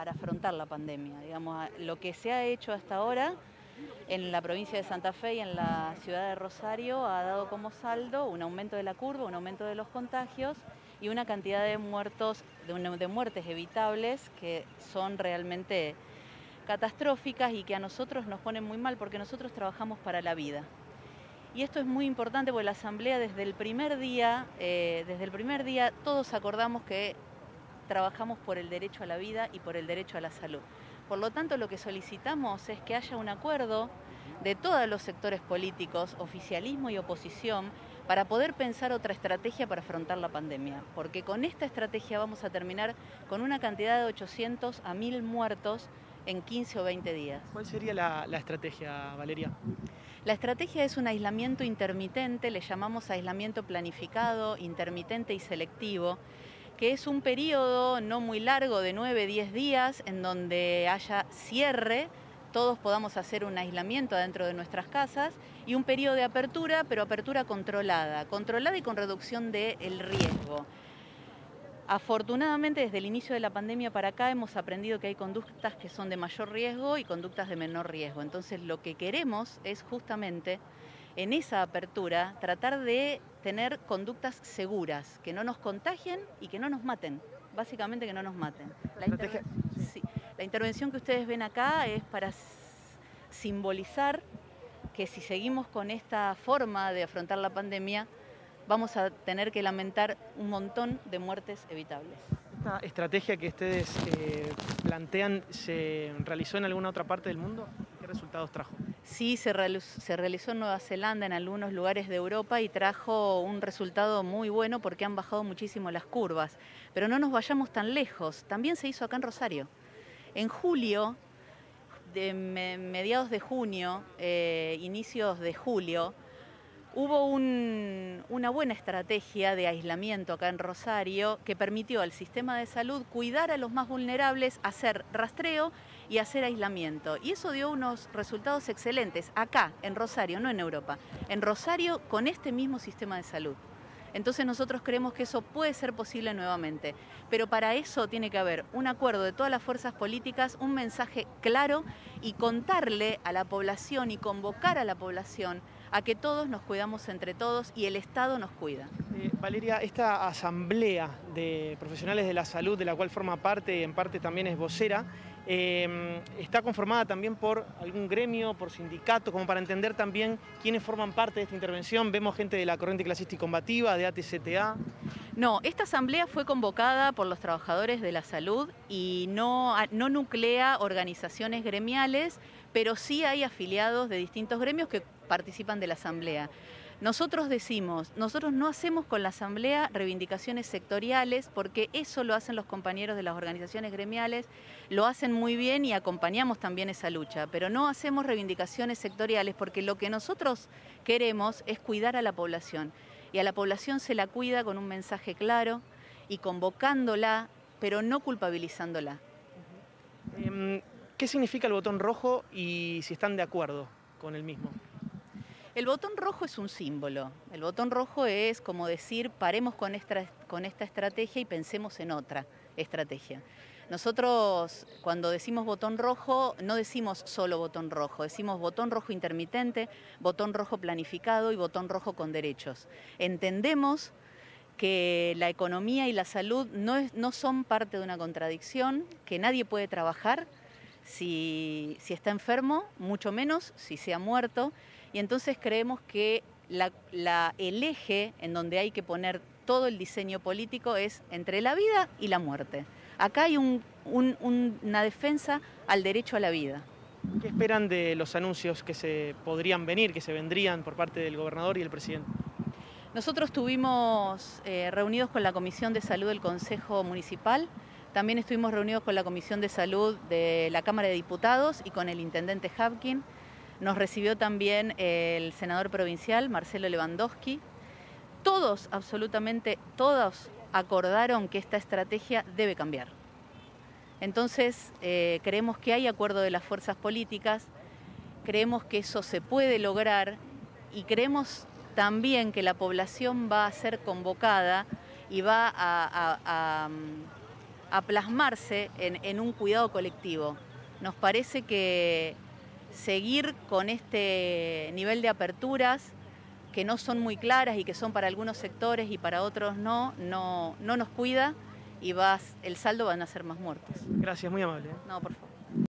para afrontar la pandemia. Digamos, lo que se ha hecho hasta ahora en la provincia de Santa Fe y en la ciudad de Rosario ha dado como saldo un aumento de la curva, un aumento de los contagios y una cantidad de muertos, de, muertes evitables que son realmente catastróficas y que a nosotros nos ponen muy mal porque nosotros trabajamos para la vida. Y esto es muy importante porque la Asamblea desde el primer día, eh, desde el primer día todos acordamos que trabajamos por el derecho a la vida y por el derecho a la salud. Por lo tanto, lo que solicitamos es que haya un acuerdo de todos los sectores políticos, oficialismo y oposición, para poder pensar otra estrategia para afrontar la pandemia. Porque con esta estrategia vamos a terminar con una cantidad de 800 a 1000 muertos en 15 o 20 días. ¿Cuál sería la, la, estrategia, Valeria? La estrategia es un aislamiento intermitente, le llamamos aislamiento planificado, intermitente y selectivo, que es un periodo no muy largo de 9, 10 días en donde haya cierre, todos podamos hacer un aislamiento dentro de nuestras casas y un periodo de apertura, pero apertura controlada, controlada y con reducción del riesgo. Afortunadamente, desde el inicio de la pandemia para acá hemos aprendido que hay conductas que son de mayor riesgo y conductas de menor riesgo. Entonces, lo que queremos es justamente en esa apertura tratar de tener conductas seguras, que no nos contagien y que no nos maten, básicamente que no nos maten. La, la intervención que ustedes ven acá es para simbolizar que si seguimos con esta forma de afrontar la pandemia, vamos a tener que lamentar un montón de muertes evitables. ¿Esta estrategia que ustedes eh, plantean se realizó en alguna otra parte del mundo? ¿Qué resultados trajo? Sí, se, realizó en Nueva Zelanda, en algunos lugares de Europa y trajo un resultado muy bueno porque han bajado muchísimo las curvas. Pero no nos vayamos tan lejos, también se hizo acá en Rosario. En julio, de mediados de junio, eh, inicios de julio, Hubo una buena estrategia de aislamiento acá en Rosario que permitió al sistema de salud cuidar a los más vulnerables, hacer rastreo y hacer aislamiento. Y eso dio unos resultados excelentes acá, en Rosario, no en Europa. En Rosario con este mismo sistema de salud. Entonces nosotros creemos que eso puede ser posible nuevamente. Pero para eso tiene que haber un acuerdo de todas las fuerzas políticas, un mensaje claro y contarle a la población y convocar a la población a que todos nos cuidamos entre todos y el Estado nos cuida. Eh, Valeria, esta asamblea de profesionales de la salud, de la cual forma parte y en parte también es vocera, eh, está conformada también por algún gremio, por sindicato, como para entender también quiénes forman parte de esta intervención. Vemos gente de la corriente clasista y combativa, de ATCTA. No, esta asamblea fue convocada por los trabajadores de la salud y no, no nuclea organizaciones gremiales, pero sí hay afiliados de distintos gremios que participan de la Asamblea. Nosotros decimos, nosotros no hacemos con la Asamblea reivindicaciones sectoriales porque eso lo hacen los compañeros de las organizaciones gremiales, lo hacen muy bien y acompañamos también esa lucha, pero no hacemos reivindicaciones sectoriales porque lo que nosotros queremos es cuidar a la población y a la población se la cuida con un mensaje claro y convocándola, pero no culpabilizándola. Em, ¿Qué significa el botón rojo y si están de acuerdo con el mismo? El botón rojo es un símbolo. El botón rojo es como decir, paremos con esta, estrategia y pensemos en otra estrategia. Nosotros cuando decimos botón rojo, no decimos solo botón rojo, decimos botón rojo intermitente, botón rojo planificado y botón rojo con derechos. Entendemos que la economía y la salud no, no son parte de una contradicción, que nadie puede trabajar si, si está enfermo, mucho menos si se ha muerto, y entonces creemos que el eje en donde hay que poner todo el diseño político es entre la vida y la muerte. Acá hay una defensa al derecho a la vida. ¿Qué esperan de los anuncios que se podrían venir, que se vendrían por parte del gobernador y el presidente? Nosotros estuvimos eh, reunidos con la Comisión de Salud del Consejo Municipal, también estuvimos reunidos con la Comisión de Salud de la Cámara de Diputados y con el Intendente Hapkin. Nos recibió también el senador provincial, Marcelo Lewandowski. Todos, absolutamente todos, acordaron que esta estrategia debe cambiar. Entonces, eh, creemos que hay acuerdo de las fuerzas políticas, creemos que eso se puede lograr y creemos también que la población va a ser convocada y va a a plasmarse en, un cuidado colectivo. Nos parece que seguir con este nivel de aperturas que no son muy claras y que son para algunos sectores y para otros no, no, no nos cuida y vas, el saldo van a ser más muertos. Gracias, muy amable. ¿eh? No, por favor.